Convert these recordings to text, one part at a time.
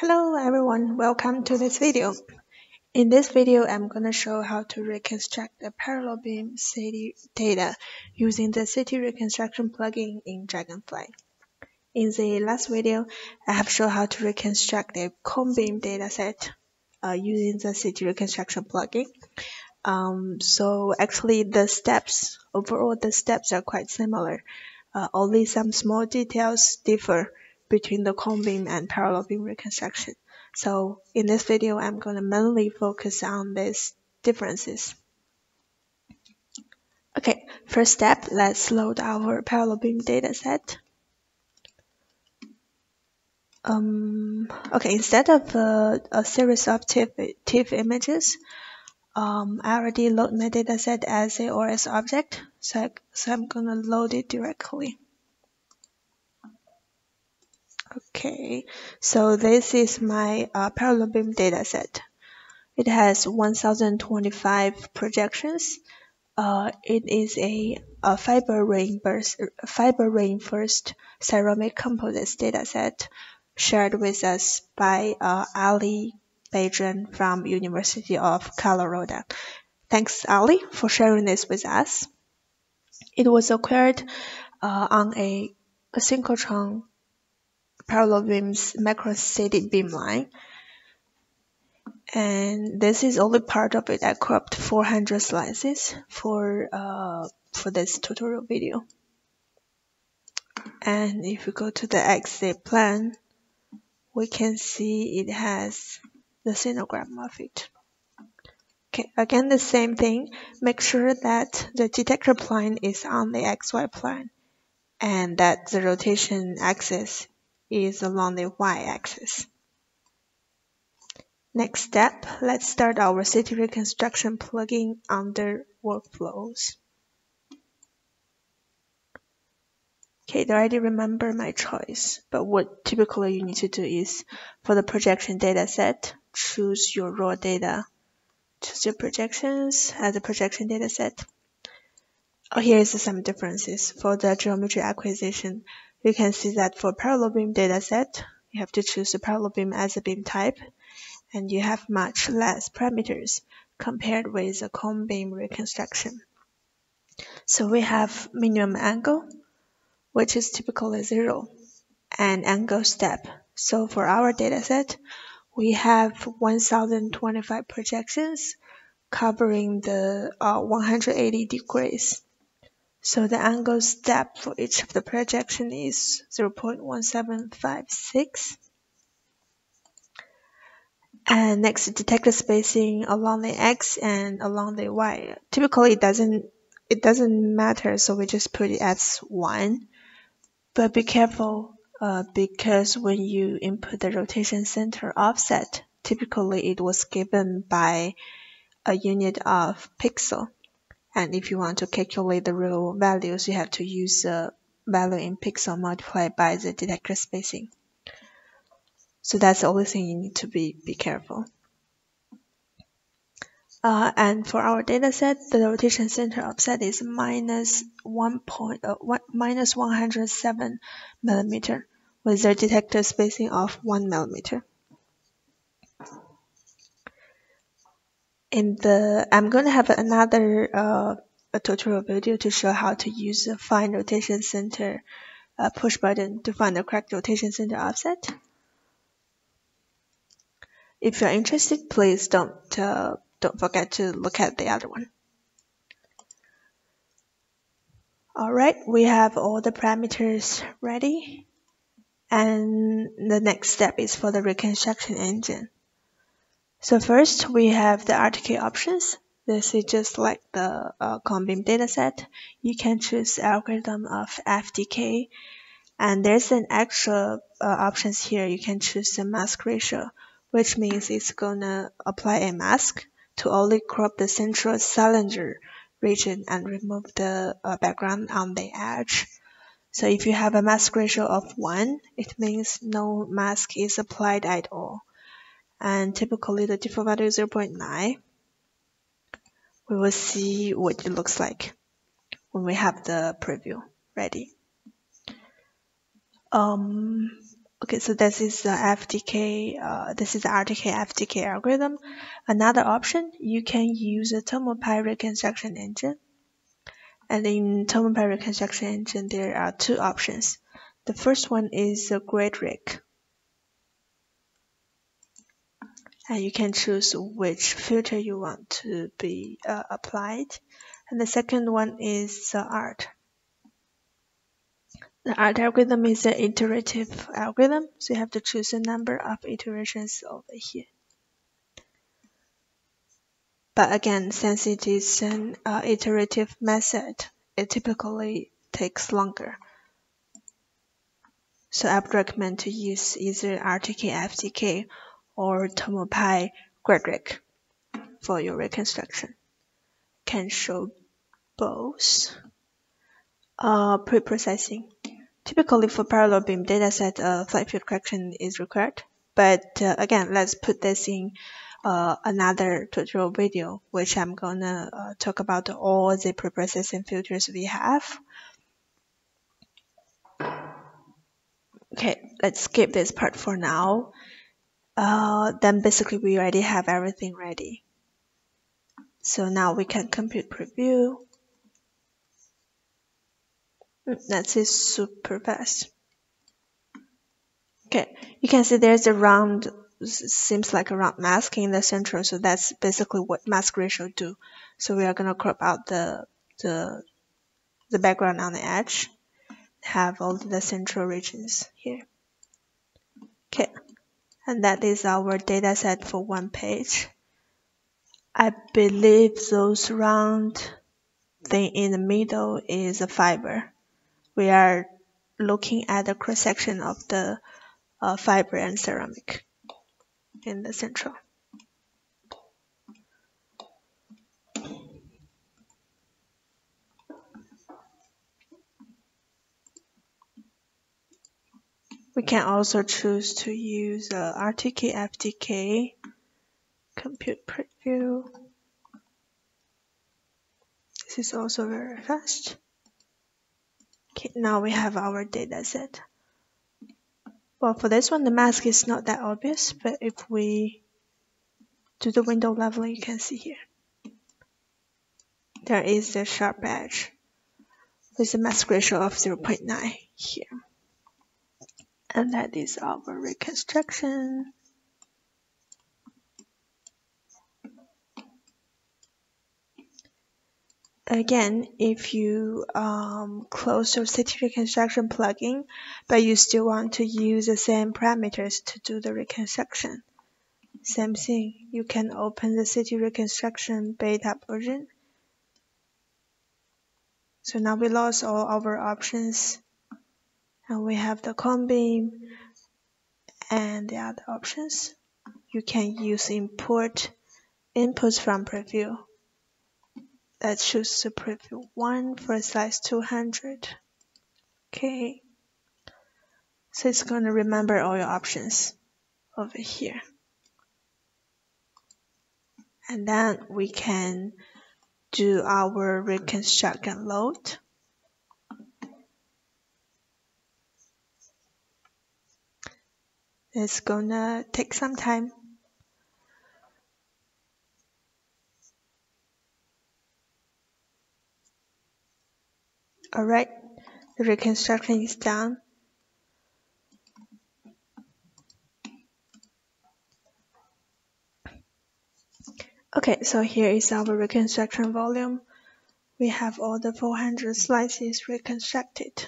Hello everyone, welcome to this video. In this video, I'm going to show how to reconstruct the parallel beam CT data using the CT reconstruction plugin in Dragonfly. In the last video, I have shown how to reconstruct a cone beam dataset uh, using the CT reconstruction plugin. Um, so actually the steps, overall the steps are quite similar. Uh, only some small details differ between the cone beam and parallel beam reconstruction. So in this video, I'm going to mainly focus on these differences. Okay, first step, let's load our parallel beam dataset. Um, okay, instead of uh, a series of TIFF, TIFF images, um, I already load my dataset as a ORS object, so, I, so I'm gonna load it directly. Okay, so this is my uh, parallel beam dataset. It has 1025 projections. Uh, it is a, a fiber, reinforced, fiber reinforced ceramic composites dataset shared with us by uh, Aly Badran from University of Colorado. Thanks, Aly, for sharing this with us. It was acquired uh, on a synchrotron parallel beams microCT beamline. And this is only part of it. I cropped 400 slices for uh, for this tutorial video. And if we go to the XZ plan, we can see it has the sinogram of it. Okay, again the same thing. Make sure that the detector plane is on the XY plane and that the rotation axis is along the y-axis. Next step, let's start our CT reconstruction plugin under workflows. Okay, I already remember my choice, but what typically you need to do is for the projection data set, choose your raw data, choose your projections as a projection data set. Oh, here is some differences. For the geometry acquisition, you can see that for parallel beam dataset, you have to choose the parallel beam as a beam type, and you have much less parameters compared with the cone beam reconstruction. So we have minimum angle, which is typically zero, and angle step. So for our dataset, we have 1025 projections covering the uh, 180 degrees. So the angle step for each of the projection is 0.1756. And next, detector spacing along the x and along the y. Typically, it doesn't it doesn't matter, so we just put it as one. But be careful, uh, because when you input the rotation center offset, typically it was given by a unit of pixel. And if you want to calculate the real values, you have to use the value in pixel multiplied by the detector spacing. So that's the only thing you need to be, be careful. Uh, and for our data set, the rotation center offset is minus 1 point, uh, one, minus 107 millimeter with the detector spacing of 1 millimeter. In the I'm going to have another uh, a tutorial video to show how to use the find rotation center uh, push button to find the correct rotation center offset. If you're interested, please don't uh, don't forget to look at the other one. Alright, we have all the parameters ready. And the next step is for the reconstruction engine. So first we have the RTK options. This is just like the uh, cone beam dataset. You can choose algorithm of FDK and there's an extra uh, options here. You can choose the mask ratio, which means it's gonna apply a mask to only crop the central cylinder region and remove the uh, background on the edge. So if you have a mask ratio of 1, it means no mask is applied at all and typically the default value is 0.9. We will see what it looks like when we have the preview ready. Um, Okay, so this is the FDK, uh, this is the RTK FDK algorithm. Another option, you can use a TomoPy reconstruction engine. And in TomoPy reconstruction engine, there are two options. The first one is the GridRec. And you can choose which filter you want to be uh, applied. And the second one is the ART. The ART algorithm is an iterative algorithm, so you have to choose a number of iterations over here. But again, since it is an uh, iterative method, it typically takes longer. So I would recommend to use either RTK FDK or TomoPy GridRec for your reconstruction. Can show both. Uh, pre-processing. Typically for parallel beam dataset, uh, flat field correction is required. But uh, again, let's put this in uh, another tutorial video, which I'm gonna uh, talk about all the preprocessing filters we have. Okay, let's skip this part for now. Uh, then basically we already have everything ready. So now we can compute preview. That is super fast. Okay, you can see there's a round, seems like a round mask in the center. So that's basically what mask ratio do. So we are gonna crop out the the the background on the edge, have all the central regions here. Okay, and that is our data set for one page. I believe those round thing in the middle is a fiber we are looking at the cross section of the uh, fiber and ceramic in the central. We can also choose to use uh, RTK FDK compute preview. This is also very fast. Okay, now we have our data set. Well, for this one, the mask is not that obvious, but if we do the window level, you can see here. There is a sharp edge with a mask ratio of 0.9 here. And that is our reconstruction. Again, if you um, close your CT reconstruction plugin, but you still want to use the same parameters to do the reconstruction, same thing, you can open the CT reconstruction beta version. So now we lost all our options and we have the cone beam and the other options. You can use import inputs from preview. Let's choose the preview one for size 200 okay. So it's going to remember all your options over here. And then we can do our reconstruct and load it's gonna take some time Alright, the reconstruction is done. Okay, so here is our reconstruction volume. We have all the 400 slices reconstructed.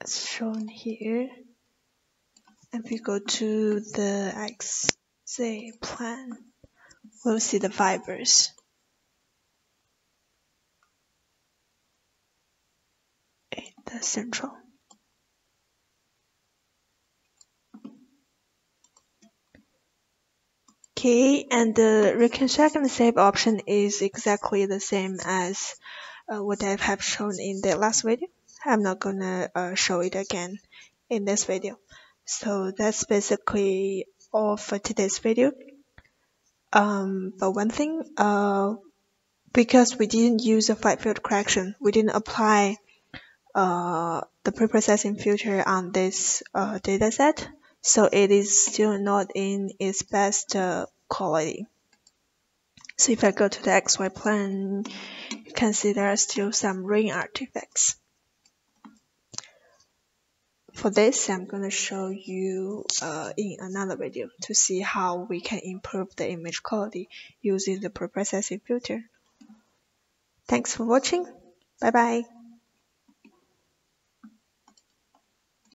As shown here. If we go to the XZ plan, we'll see the fibers. In the central. Okay, and the reconstruction save option is exactly the same as uh, what I have shown in the last video. I'm not gonna uh, show it again in this video. So that's basically all for today's video. Um, but one thing, uh, because we didn't use a flat field correction, we didn't apply uh, the preprocessing filter on this uh, dataset, so it is still not in its best uh, quality. So if I go to the XY plane, you can see there are still some ring artifacts. For this, I'm going to show you uh, in another video to see how we can improve the image quality using the preprocessing filter. Thanks for watching. Bye bye.